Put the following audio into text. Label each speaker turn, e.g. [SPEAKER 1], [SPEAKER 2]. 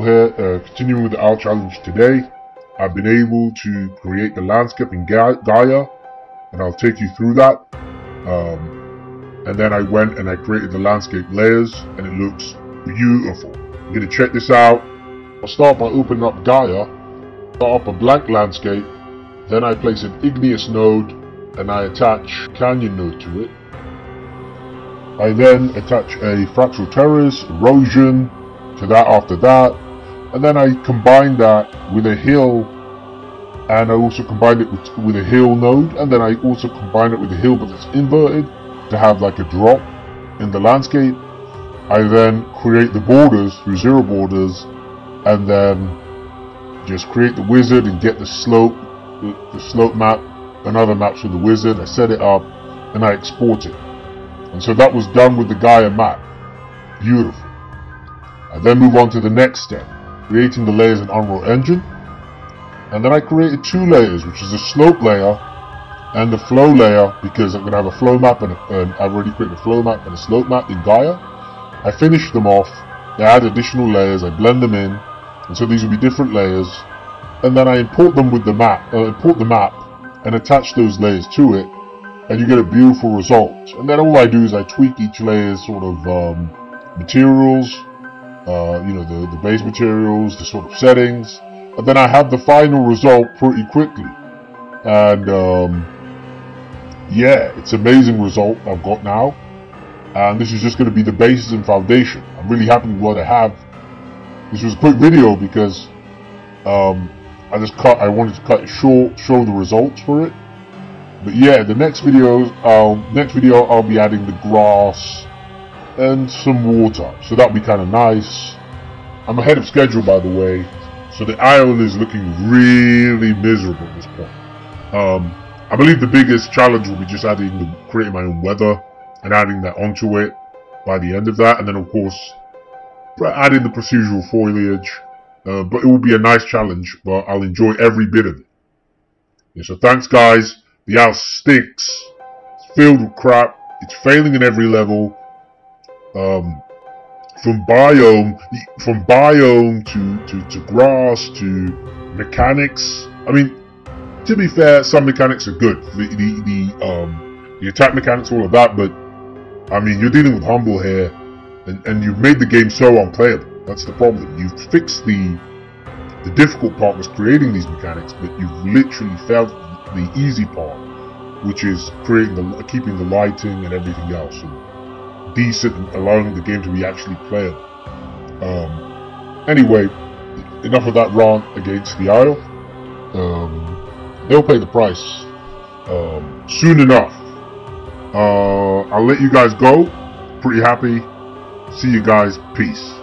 [SPEAKER 1] Here, uh, continuing with the Isle challenge today, I've been able to create the landscape in Ga Gaea, and I'll take you through that. Um, and then I went and I created the landscape layers, and it looks beautiful. I'm gonna check this out. I'll start by opening up Gaea, start up a blank landscape, then I place an igneous node, and I attach canyon node to it. I then attach a fractal terrace, erosion, to that after that, and then I combine that with a hill, and I also combine it with, with a hill node, and then I also combine it with a hill but it's inverted to have like a drop in the landscape. I then create the borders through zero borders, and then just create the wizard and get the slope, the, the slope map, and other maps with the wizard. I set it up, and I export it. And so that was done with the Gaea map. Beautiful. I then move on to the next step, creating the layers in Unreal Engine. And then I created two layers, which is a slope layer and the flow layer, because I'm going to have a flow map and, and I've already created a flow map and a slope map in Gaea. I finish them off, I add additional layers, I blend them in, and so these will be different layers. And then I import them with the map, uh, import the map, and attach those layers to it, and you get a beautiful result. And then all I do is I tweak each layer's sort of um, materials, uh, you know, the, the base materials, the sort of settings, and then I have the final result pretty quickly. And um, yeah, it's amazing result I've got now. And this is just going to be the basis and foundation. I'm really happy with what I have. This was a quick video because um, I just cut. I wanted to cut short, show the results for it. But yeah, the next video, um, next video, I'll be adding the grass and some water. So that'll be kind of nice. I'm ahead of schedule, by the way. So the island is looking really miserable at this point. Um, I believe the biggest challenge will be just adding the, creating my own weather and adding that onto it by the end of that. And then, of course, adding the procedural foliage. Uh, but it will be a nice challenge, but I'll enjoy every bit of it. Yeah, so thanks, guys. The house stinks. It's filled with crap. It's failing in every level. Um, from biome, from biome to, to, to grass to mechanics. I mean, to be fair, some mechanics are good. The the, the um the attack mechanics, all of that, but I mean, you're dealing with humble here, and, and you've made the game so unplayable. That's the problem. You've fixed the the difficult part was creating these mechanics, but you've literally failed the easy part, which is creating the keeping the lighting and everything else. And decent and allowing the game to be actually playable. Um, anyway, enough of that rant against the Isle. Um, they'll pay the price um, soon enough. Uh, I'll let you guys go. Pretty happy. See you guys. Peace.